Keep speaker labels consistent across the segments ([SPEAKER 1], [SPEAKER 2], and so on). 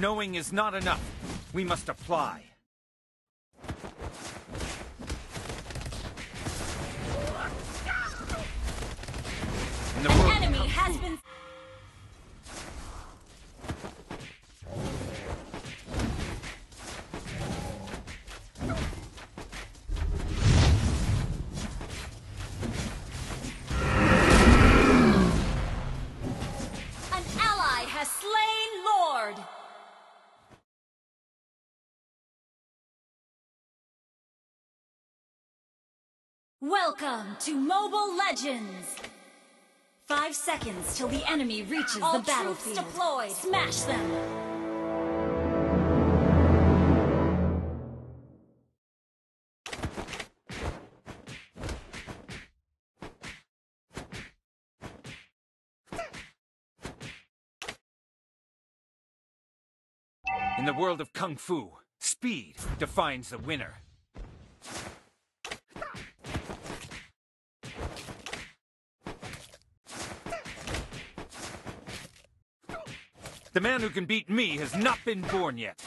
[SPEAKER 1] Knowing is not enough. We must apply. The
[SPEAKER 2] enemy has been Welcome to Mobile Legends! Five seconds till the enemy reaches
[SPEAKER 3] All
[SPEAKER 2] the
[SPEAKER 3] troops
[SPEAKER 2] battlefield.
[SPEAKER 3] deployed.
[SPEAKER 2] Smash them!
[SPEAKER 1] in the world of Kung Fu, speed defines the winner. The man who can beat me has not been born yet.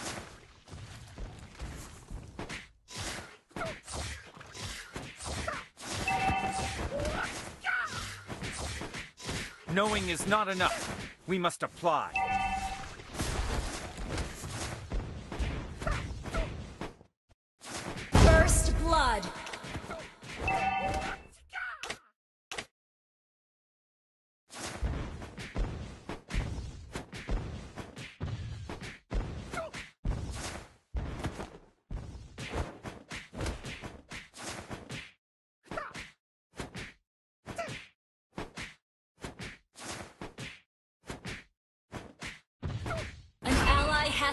[SPEAKER 1] Knowing is not enough. We must apply.
[SPEAKER 2] First blood! An ally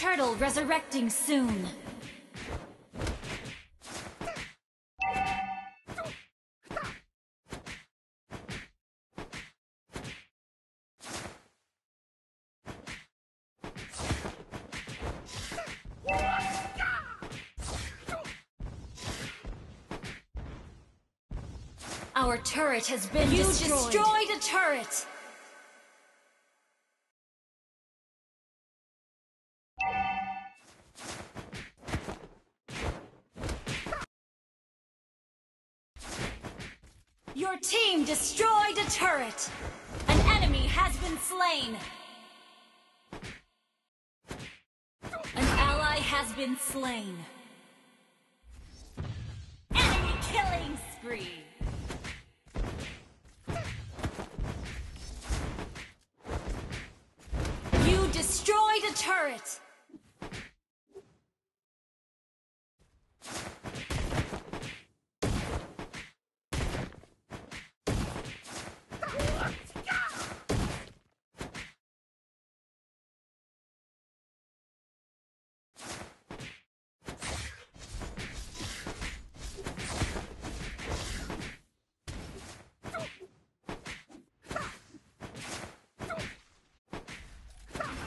[SPEAKER 2] Turtle resurrecting soon. Our turret has been
[SPEAKER 3] You
[SPEAKER 2] destroyed.
[SPEAKER 3] destroyed
[SPEAKER 2] a turret. Your team destroyed a turret. An enemy has been slain. An ally has been slain. Enemy killing spree. You destroyed a turret!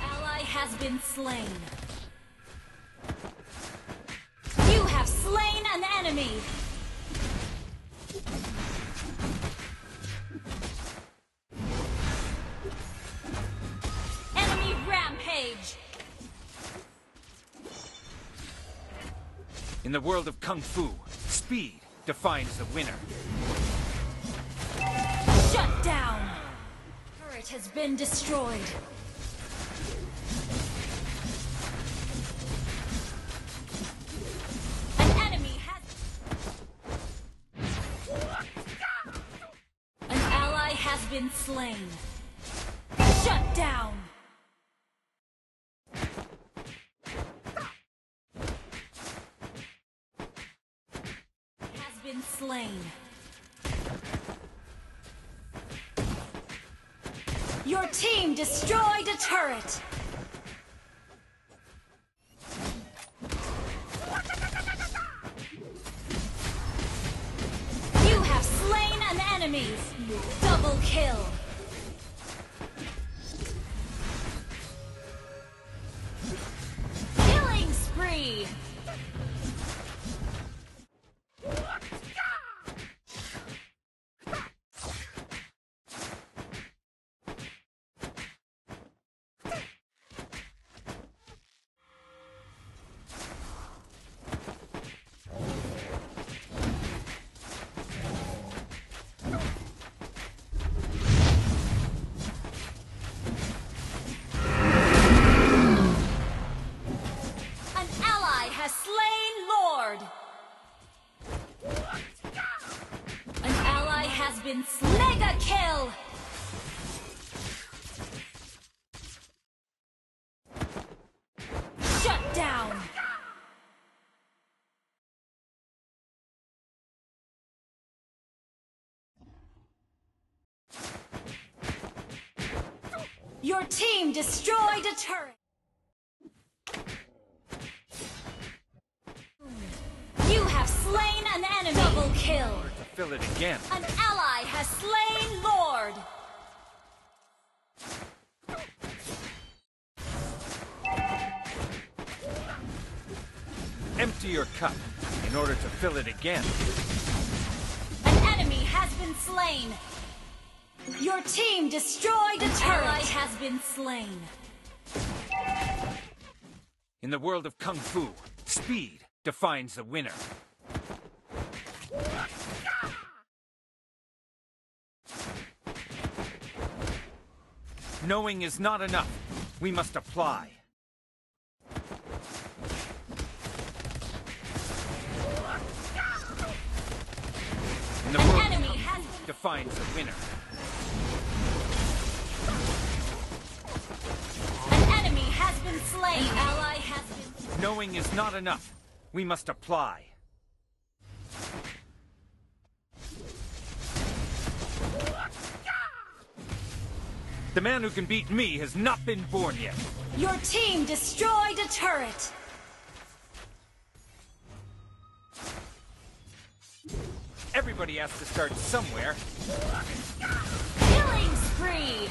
[SPEAKER 2] Ally has been slain. You have slain an enemy! Enemy rampage!
[SPEAKER 1] In the world of Kung Fu, speed defines the winner.
[SPEAKER 2] Shut down! Turret has been destroyed. Slain. Shut down! Has been slain. Your team destroyed a turret. Enemy. Double kill. Your team destroyed a turret. You have slain an enemy. Double kill.
[SPEAKER 1] To fill it again.
[SPEAKER 2] An ally has slain Lord.
[SPEAKER 1] Empty your cup in order to fill it again.
[SPEAKER 2] An enemy has been slain. Your team destroyed a turret. Has been slain.
[SPEAKER 1] In the world of Kung Fu, speed defines the winner. Knowing is not enough. We must apply. In the world of
[SPEAKER 2] enemy has
[SPEAKER 1] defines the winner. Knowing is not enough. We must apply. The man who can beat me has not been born yet.
[SPEAKER 2] Your team destroyed a turret.
[SPEAKER 1] Everybody has to start somewhere. Killing spree!